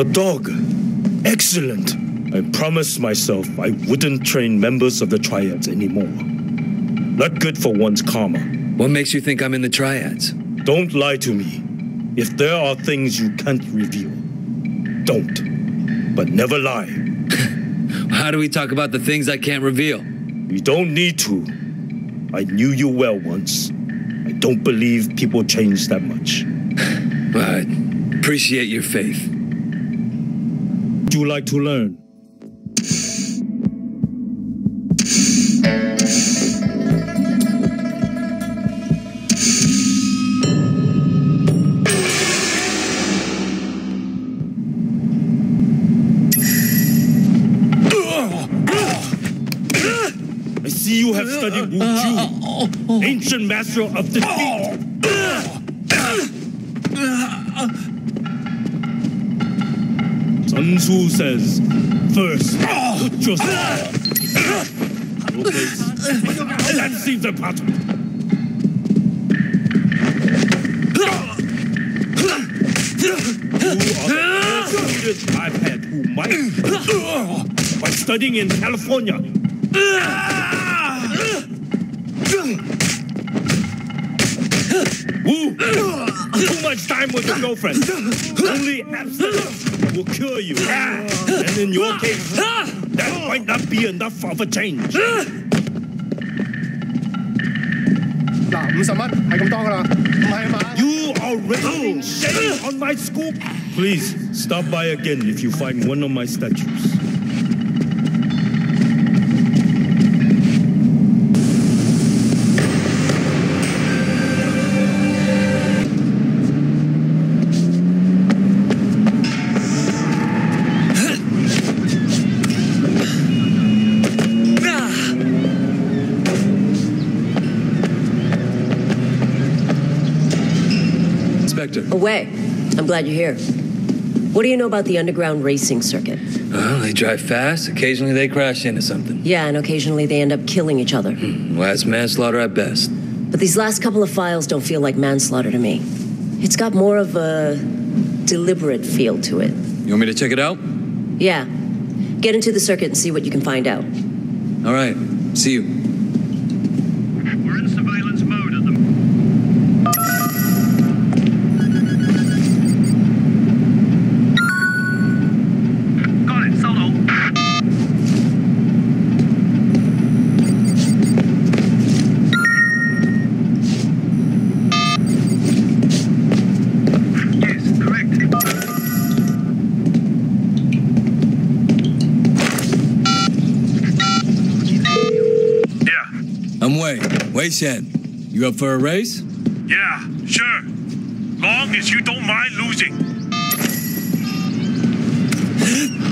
The dog. Excellent. I promised myself I wouldn't train members of the Triads anymore. Not good for one's karma. What makes you think I'm in the Triads? Don't lie to me. If there are things you can't reveal, don't. But never lie. How do we talk about the things I can't reveal? You don't need to. I knew you well once. I don't believe people change that much. I appreciate your faith. Would you like to learn? I see you have studied Wu Ju, ancient master of the defeat. Sun Tzu says, first, put yourself. Important. You the student I've had who might, by studying in California, Woo! Too much time with your girlfriend. Only abstinence will cure you. And in your case, that might not be enough of a change. 嗱，五十蚊系咁多噶啦，唔系嘛？ You are raining shade on my scoop. Please stop by again if you find one of my statues. Away. I'm glad you're here. What do you know about the underground racing circuit? Well, they drive fast. Occasionally they crash into something. Yeah, and occasionally they end up killing each other. Hmm. Well, that's manslaughter at best. But these last couple of files don't feel like manslaughter to me. It's got more of a deliberate feel to it. You want me to check it out? Yeah. Get into the circuit and see what you can find out. All right. See you. Wei Shen. You up for a race? yeah, sure. Long as you don't mind losing.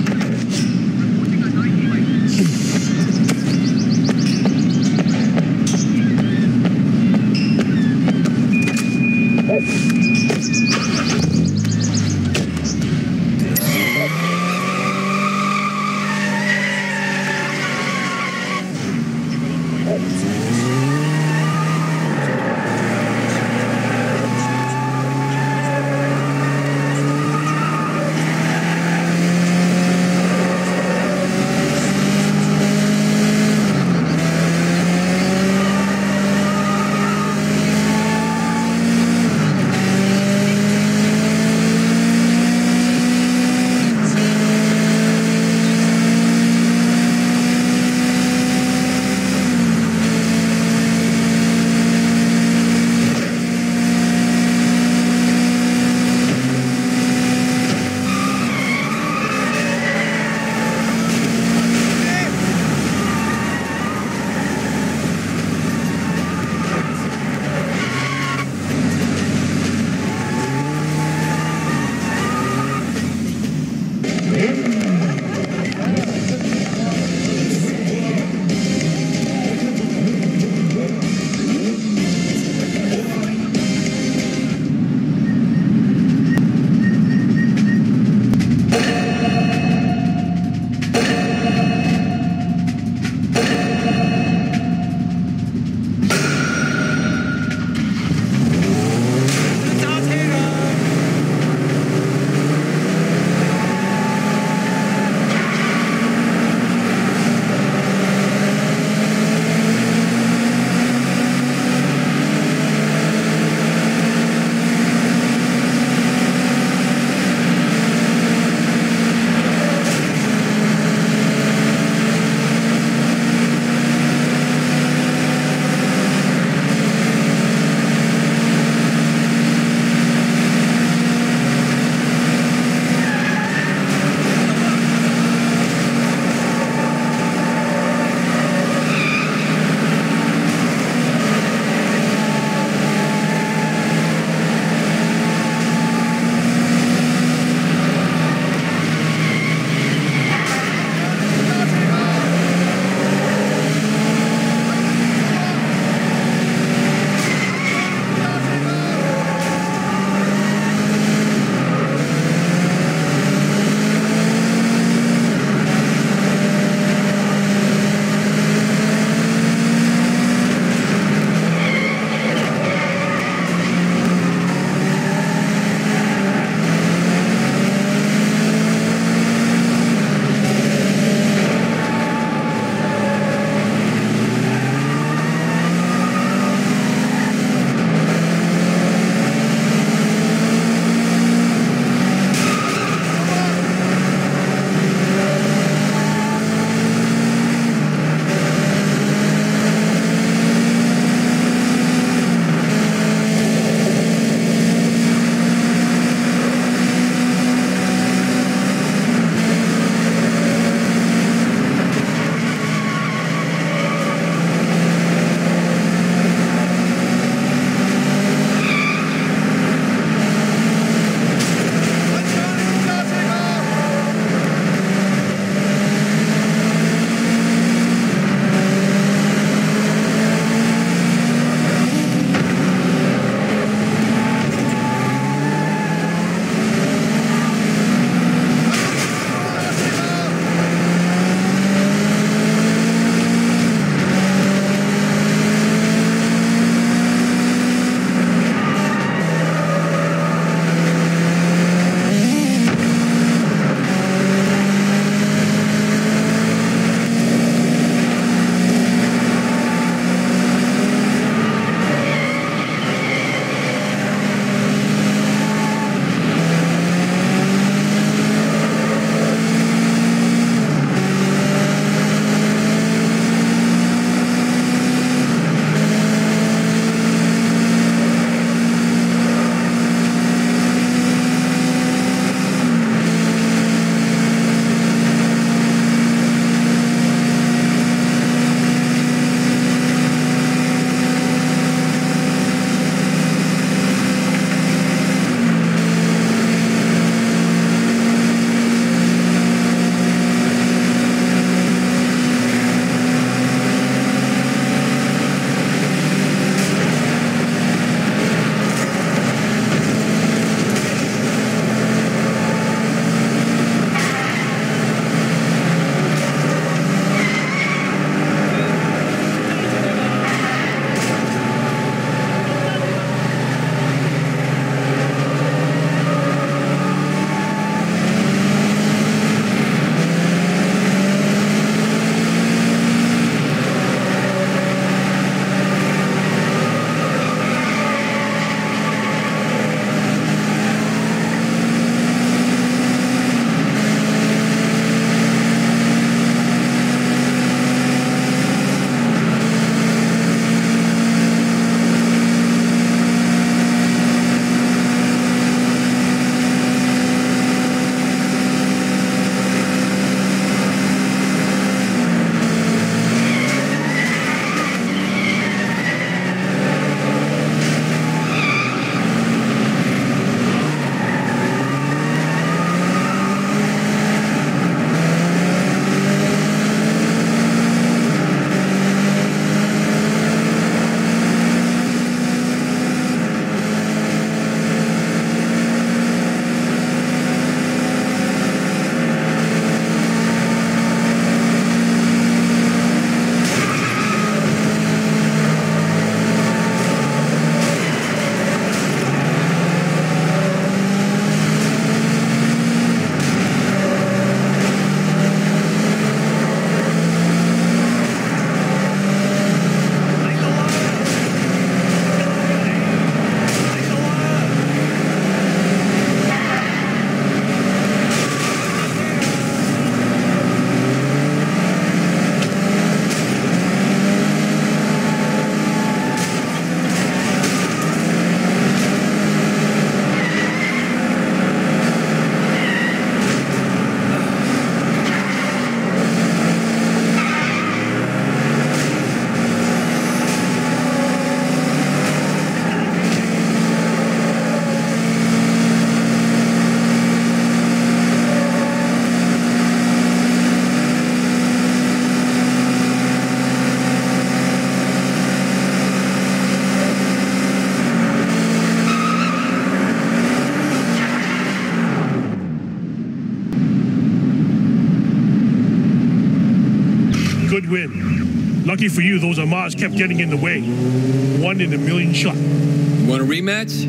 win. Lucky for you, those Amars kept getting in the way. One in a million shot. You want a rematch?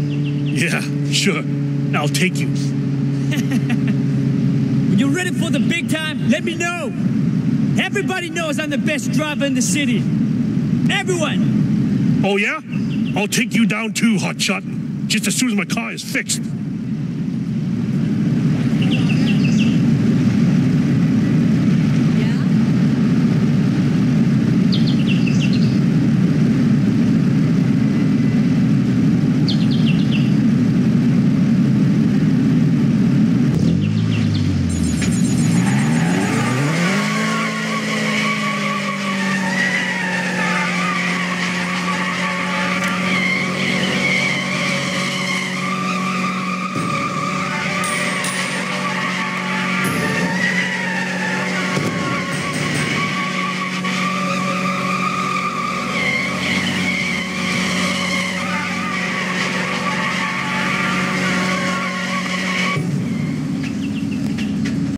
Yeah, sure. I'll take you. When you're ready for the big time, let me know. Everybody knows I'm the best driver in the city. Everyone. Oh, yeah? I'll take you down too, hotshot. Just as soon as my car is fixed.